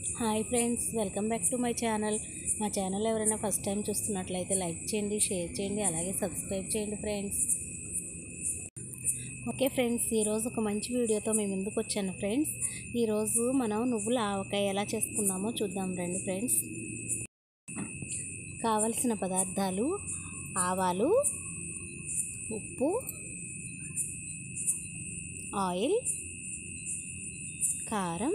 Hi friends welcome back to my channel. మా channel ఎవరైనా first time చూస్తున్నట్లయితే like చేయండి షేర్ చేయండి అలాగే సబ్స్క్రైబ్ చేయండి ఫ్రెండ్స్. ఓకే ఫ్రెండ్స్ ఈరోజు ఒక మంచి వీడియోతో మేము ముందుకు వచ్చాను ఫ్రెండ్స్. ఈరోజు మనం నువ్వుల ఆవకాయ ఎలా చేసుకుందామో చూద్దాం రండి ఫ్రెండ్స్. కావలసిన పదార్థాలు ఆవాలు ఉప్పు ఆయిల్ కారం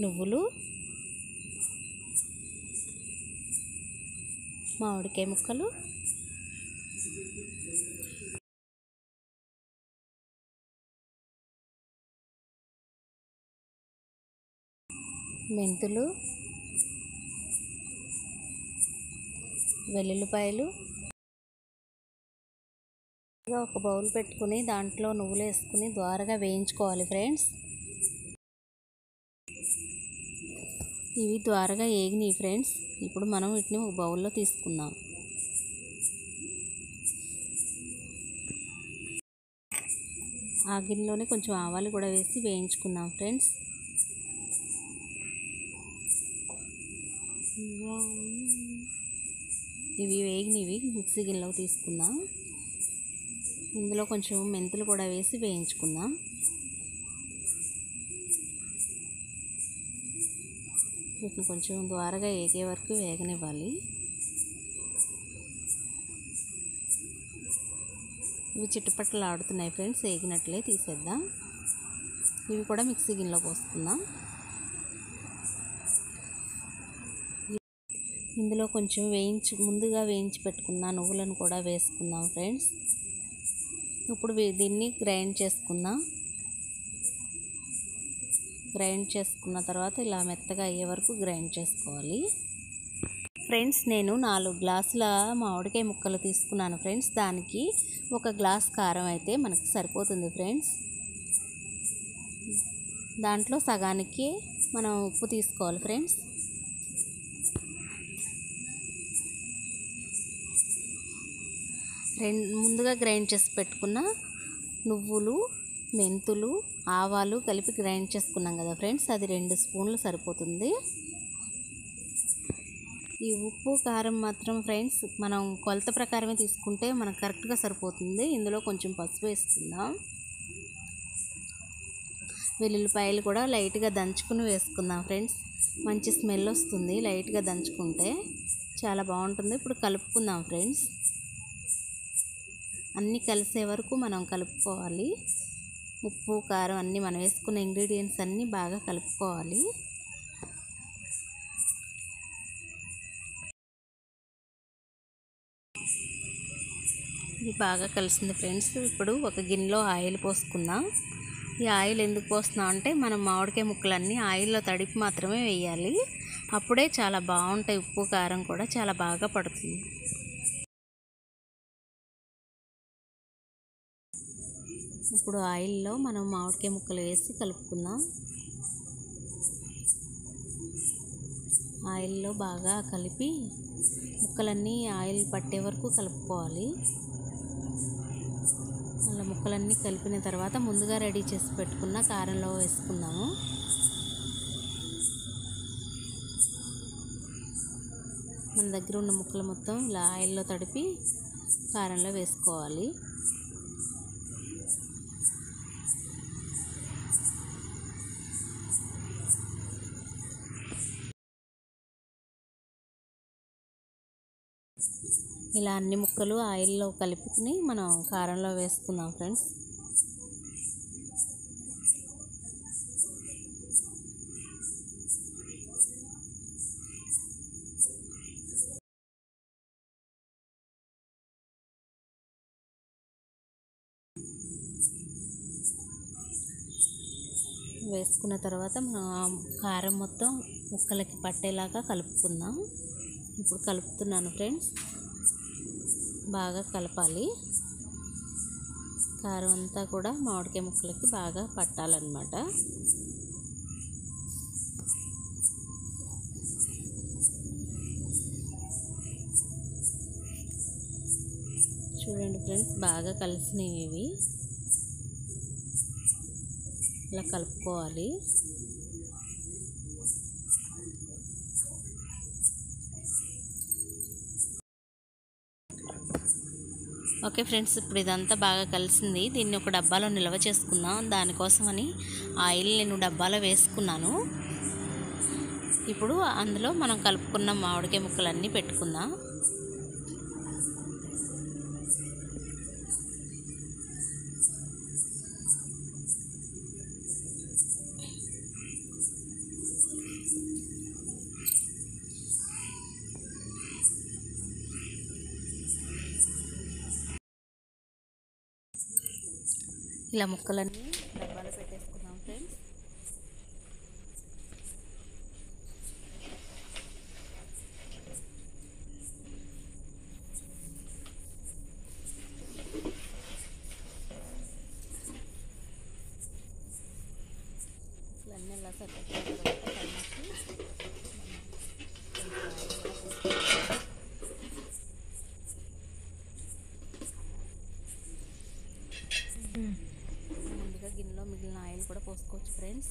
నువ్వులు మామిడికాయ ముక్కలు మెంతులు వెల్లుల్లిపాయలు. ఒక బౌల్ పెట్టుకుని దాంట్లో నువ్వులు వేసుకుని ద్వారగా వేయించుకోవాలి ఫ్రెండ్స్. ఇవి ద్వారగా ఏగినాయి ఫ్రెండ్స్. ఇప్పుడు మనం వీటిని ఒక బౌల్లో తీసుకుందాం. ఆ గిన్నెలోనే కొంచెం ఆవాలు కూడా వేసి వేయించుకుందాం ఫ్రెండ్స్. ఇవి వేగినవి మిక్సీ గిన్నెలోకి తీసుకుందాం. ఇందులో కొంచెం మెంతులు కూడా వేసి వేయించుకుందాం. వీటిని కొంచెం ద్వారగా ఏగే వరకు వేగనివ్వాలి. ఇవి చిట్టుపట్టలు ఆడుతున్నాయి ఫ్రెండ్స్ వేగినట్లే తీసేద్దాం. ఇవి కూడా మిక్సీ గిన్నెలో పోసుకుందాం. ఇందులో కొంచెం వేయించి ముందుగా వేయించి పెట్టుకున్న నువ్వులను కూడా వేసుకుందాం ఫ్రెండ్స్. ఇప్పుడు దీన్ని గ్రైండ్ చేసుకుందాం. గ్రైండ్ చేసుకున్న తర్వాత ఇలా మెత్తగా అయ్యే వరకు గ్రైండ్ చేసుకోవాలి. ఫ్రెండ్స్ నేను నాలుగు గ్లాసుల మామిడికాయ ముక్కలు తీసుకున్నాను ఫ్రెండ్స్. దానికి ఒక గ్లాస్ కారం అయితే మనకు సరిపోతుంది ఫ్రెండ్స్. దాంట్లో సగానికి మనం ఉప్పు తీసుకోవాలి ఫ్రెండ్స్. రెండు ముందుగా గ్రైండ్ చేసి పెట్టుకున్న నువ్వులు మెంతులు ఆవాలు కలిపి గ్రైండ్ చేసుకున్నాం కదా ఫ్రెండ్స్ అది రెండు స్పూన్లు సరిపోతుంది. ఈ ఉప్పు కారం మాత్రం ఫ్రెండ్స్ మనం కొలత ప్రకారమే తీసుకుంటే మనకు కరెక్ట్గా సరిపోతుంది. ఇందులో కొంచెం పసుపు వేసుకుందాం. వెల్లుల్లిపాయలు కూడా లైట్గా దంచుకుని వేసుకుందాం ఫ్రెండ్స్. మంచి స్మెల్ వస్తుంది లైట్గా దంచుకుంటే. చాలా బాగుంటుంది. ఇప్పుడు కలుపుకుందాం ఫ్రెండ్స్. అన్నీ కలిసే వరకు మనం కలుపుకోవాలి. ఉప్పు కారం అన్నీ మనం వేసుకున్న ఇంగ్రీడియంట్స్ అన్నీ బాగా కలుపుకోవాలి. ఇది బాగా కలిసింది ఫ్రెండ్స్. ఇప్పుడు ఒక గిన్నెలో ఆయిల్ పోసుకుందాం. ఈ ఆయిల్ ఎందుకు పోస్తున్నాం అంటే మనం మామిడికాయ ముక్కలన్నీ ఆయిల్లో తడిపి మాత్రమే వేయాలి. అప్పుడే చాలా బాగుంటాయి. ఉప్పు కారం కూడా చాలా బాగా పడుతుంది. ఇప్పుడు ఆయిల్లో మనం మామిడికాయ ముక్కలు వేసి కలుపుకుందాం. ఆయిల్లో బాగా కలిపి ముక్కలన్నీ ఆయిల్ పట్టే వరకు కలుపుకోవాలి. అలా ముక్కలన్నీ కలిపిన తర్వాత ముందుగా రెడీ చేసి పెట్టుకున్న కారంలో వేసుకుందాము. మన దగ్గర ఉన్న ముక్కలు మొత్తం ఇలా ఆయిల్లో తడిపి కారంలో వేసుకోవాలి. ఇలా అన్ని ముక్కలు ఆయిల్లో కలుపుకుని మనం కారంలో వేసుకుందాం ఫ్రెండ్స్. వేసుకున్న తర్వాత మనం కారం మొత్తం ముక్కలకి పట్టేలాగా కలుపుకుందాం. ఇప్పుడు కలుపుతున్నాను ఫ్రెండ్స్. బాగా కలపాలి. కారం అంతా కూడా మామిడికాయ ముక్కలకి బాగా పట్టాలన్నమాట. చూడండి ఫ్రెండ్స్ బాగా కలిసినవి ఇవి. ఇలా కలుపుకోవాలి. ఓకే ఫ్రెండ్స్ ఇప్పుడు ఇదంతా బాగా కలిసింది. దీన్ని ఒక డబ్బాలో నిల్వ చేసుకుందాం. దానికోసమని ఆయిల్ నేను డబ్బాలో వేసుకున్నాను. ఇప్పుడు అందులో మనం కలుపుకున్న మామిడికాయ ముక్కలన్నీ పెట్టుకుందాం. ఇలా ముక్కలన్నీ డబ్బాలో పెట్టేసుకున్నాం ఫ్రెండ్స్ ఇవన్నీ ఇలా సర్దుకున్న తర్వాత పైనుంచి ముందుగా గిన్నెలో మిగిలిన ఆయిల్ కూడా పోసుకోవచ్చు ఫ్రెండ్స్.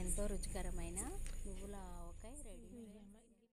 ఎంతో రుచికరమైన నువ్వుల ఆవకాయ రెడీ.